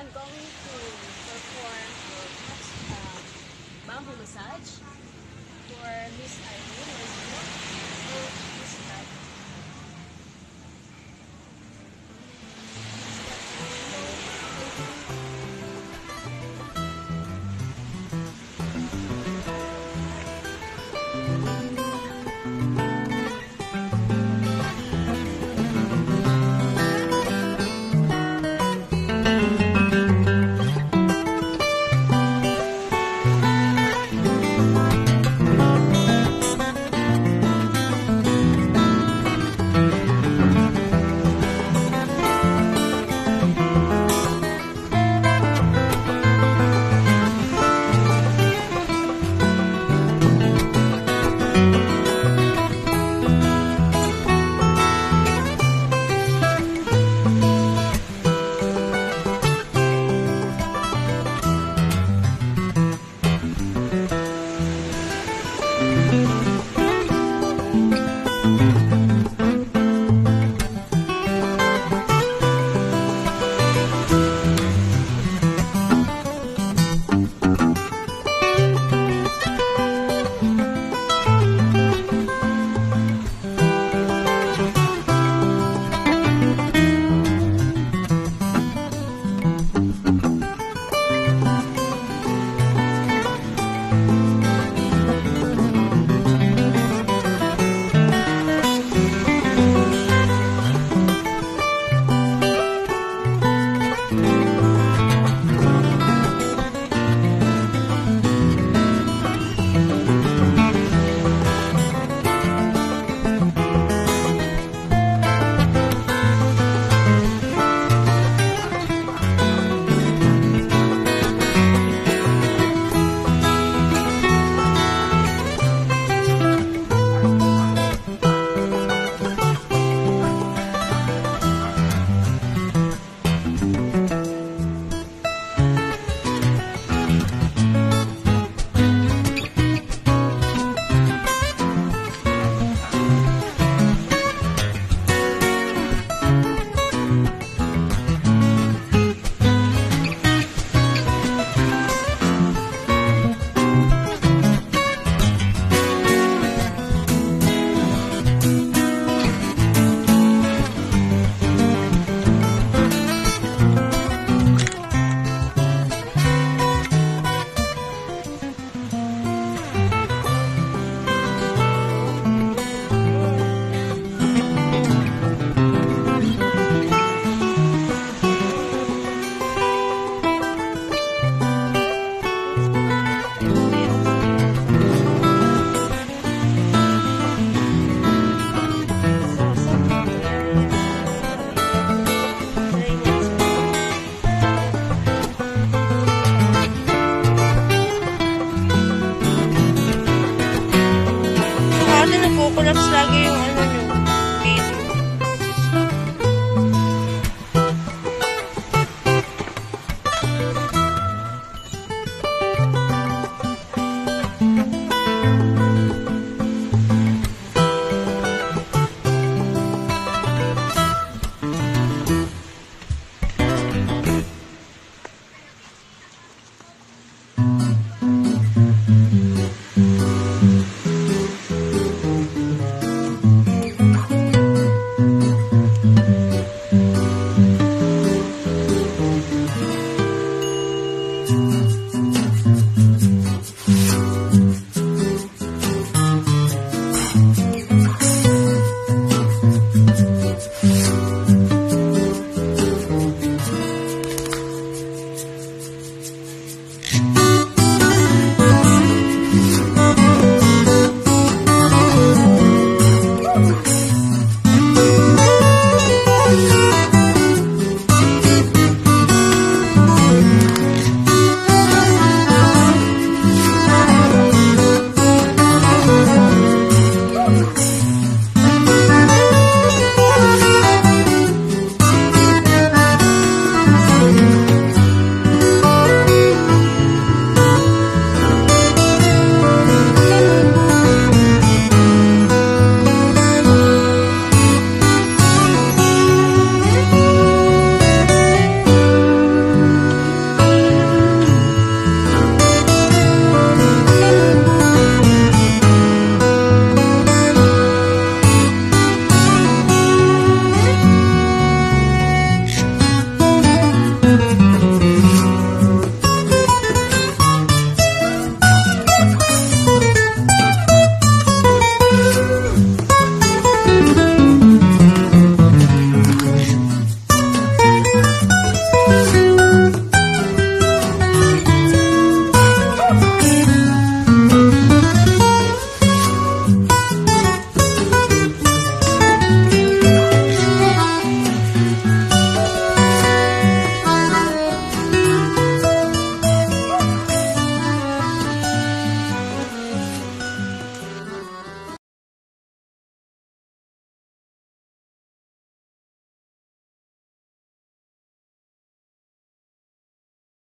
I'm going to perform uh, bamboo massage for Miss Irene. So, vlogs lagi you.